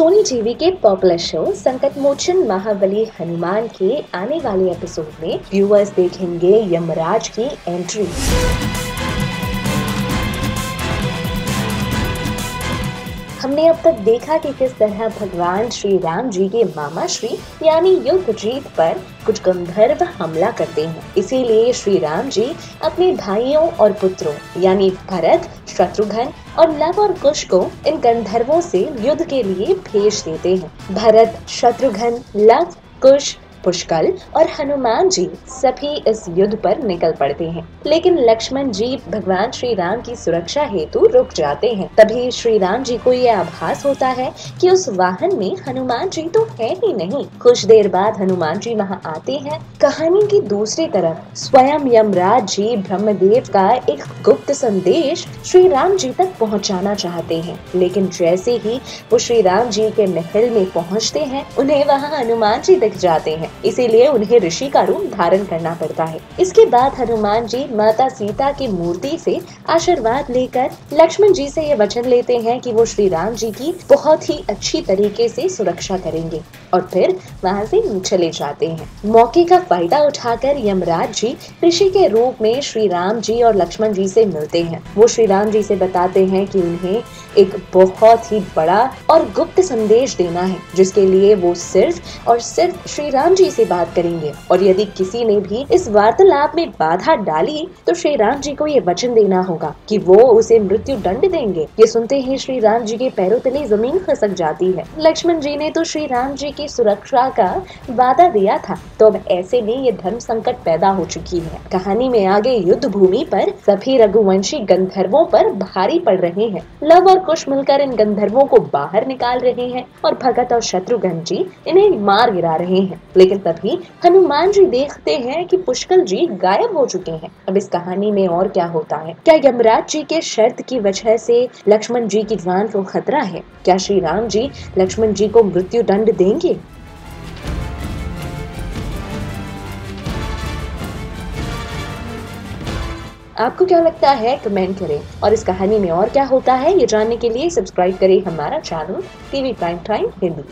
Soni TV के popular show Sankat Mochan महाबली हनुमान के आने वाले एपिसोड में व्यूअर्स देखेंगे यमराज की एंट्री हमने अब तक देखा कि किस तरह भगवान श्री राम जी के मामा श्री, यानी युद्ध जीत पर कुछ गंधर्व हमला करते हैं। इसीलिए श्री राम जी अपने भाइयों और पुत्रों, यानी भरत, शत्रुघ्न और लव और कुश को इन गंधर्वों से युद्ध के लिए भेज देते हैं। भरत, शत्रुघ्न, लव, कुश पुष्कल और हनुमान जी सभी इस युद्ध पर निकल पड़ते हैं। लेकिन लक्ष्मण जी भगवान श्री राम की सुरक्षा हेतु रुक जाते हैं। तभी श्री राम जी को यह आभास होता है कि उस वाहन में हनुमान जी तो है ही नहीं। कुछ देर बाद हनुमान जी वहाँ आते हैं। कहानी की दूसरी तरफ़ स्वयं यमराज जी ब्रह्मदेव का एक गुप्त संदेश श्री राम जी तक पहुँचाना चाहते हैं। लेकिन जैसे ही वो श्री राम जी के महल में पहुँचते हैं, उन्हें वहाँ हनुमान जी दिख जाते हैं। इसीलिए उन्हें ऋषि का रूप धारण करना पड़ता है। इसके बाद हनुमान जी माता सीता की मूर्ति से आशीर्वाद लेकर लक्ष्मण जी से ये वचन लेते हैं कि वो श्री राम जी की बहुत ही अच्छी तरीके से सुरक्षा करेंगे और फिर वहाँ से चले जाते हैं। मौके का फ़ायदा उठाकर यमराज जी ऋषि के रूप में श्री राम जी और लक्ष्मण जी से मिलते हैं। वो श्री राम जी से बताते हैं कि उन्हें एक बहुत ही बड़ा और गुप्त संदेश देना है, जिसके लिए वो सिर्फ़ और सिर्फ़ श्री राम जी से बात करेंगे। और यदि किसी ने भी इस वार्तालाप में बाधा डाली तो श्री राम जी को ये वचन देना होगा कि वो उसे मृत्यु दंड देंगे। ये सुनते ही श्री राम जी के पैरों तले ज़मीन खसक जाती है। लक्ष्मण जी ने तो श्री राम जी की सुरक्षा का वादा दिया था। तो अब ऐसे में ये धर्म संकट पैदा हो चुकी है। कहानी में आगे युद्ध भूमि पर सभी रघुवंशी गंधर्वों पर भारी पड़ रहे हैं। लव और कुश मिलकर इन गंधर्वों को बाहर निकाल रहे हैं और भगत और शत्रुघ्न जी इन्हें मार गिरा रहे हैं। लेकिन तभी हनुमान जी देखते हैं कि पुष्कल जी गायब हो चुके हैं। अब इस कहानी में और क्या होता है? क्या यमराज जी के शर्त की वजह से लक्ष्मण जी की जान को खतरा है? क्या श्री राम जी लक्ष्मण जी को मृत्यु दंड देंगे? आपको क्या लगता है? कमेंट करें। और इस कहानी में और क्या होता है? ये जानने के लिए सब्सक्राइब करें हमारा channel TV prime time Hindi.